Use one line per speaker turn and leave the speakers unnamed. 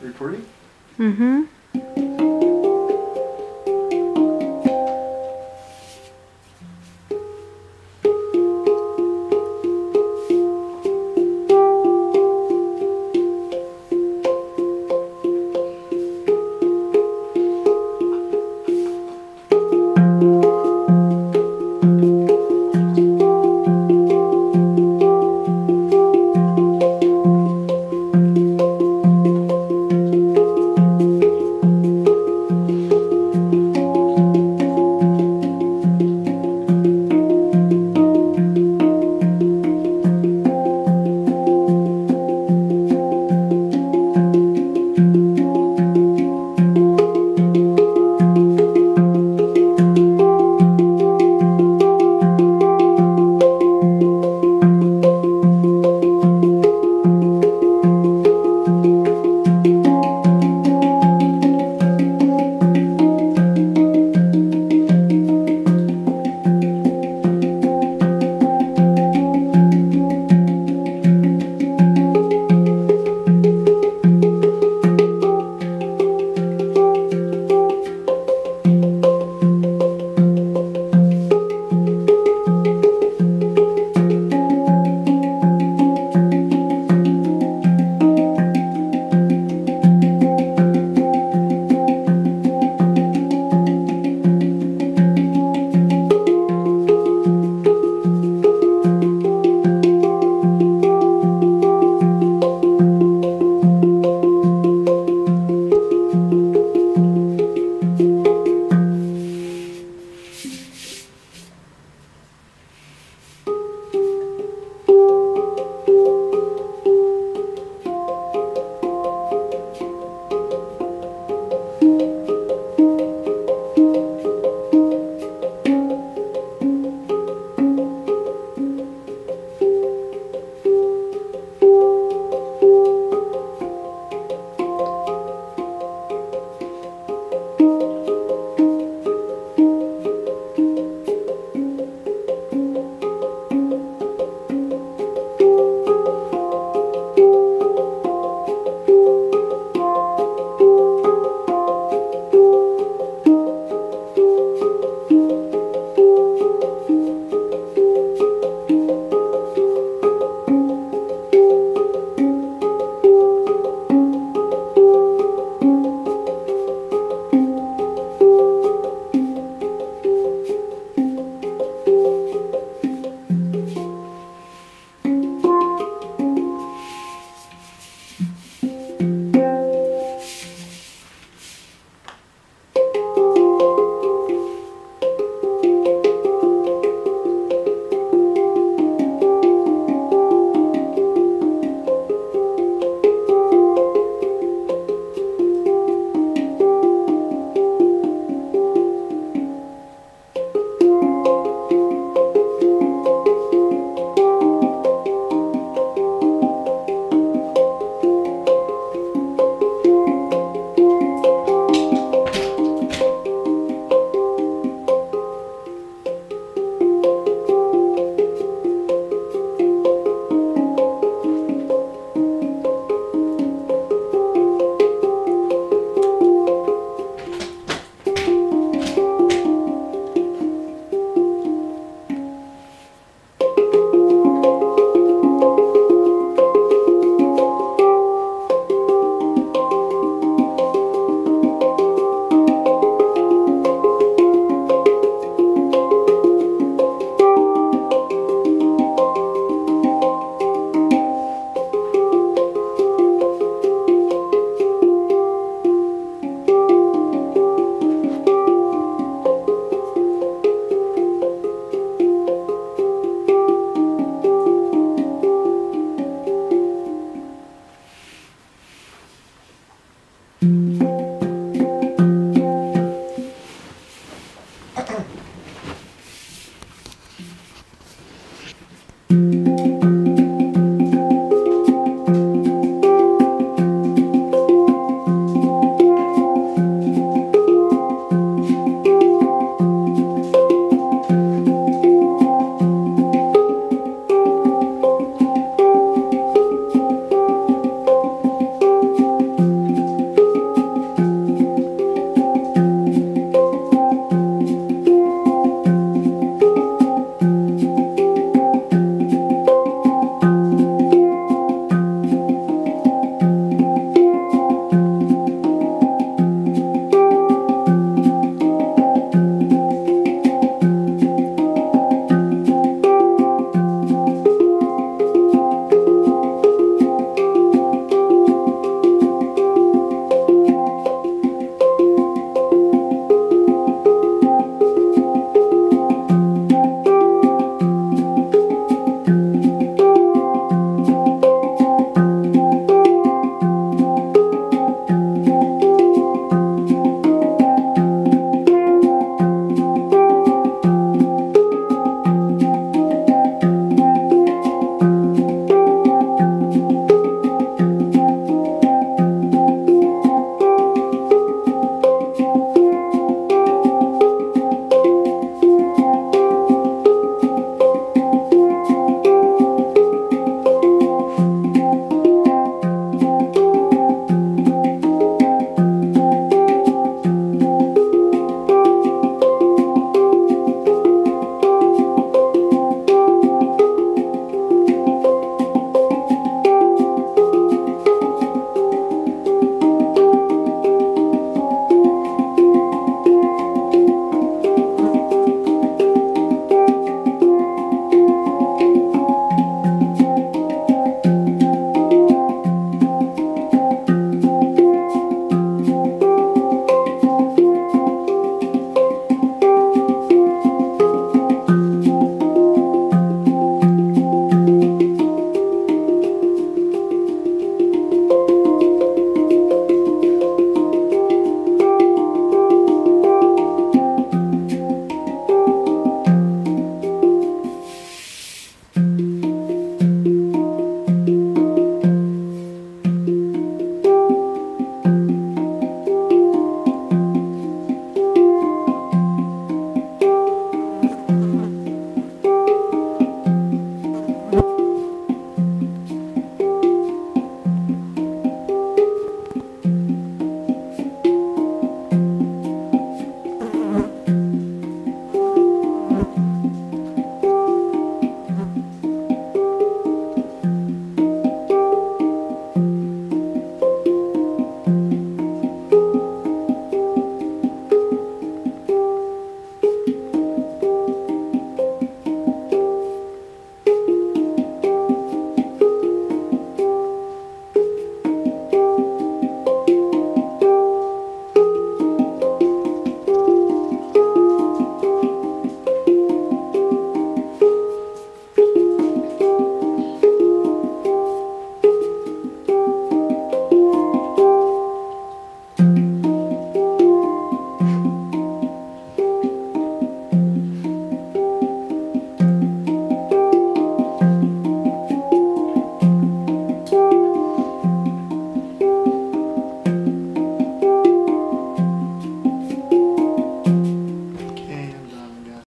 Recording?
Mm-hmm.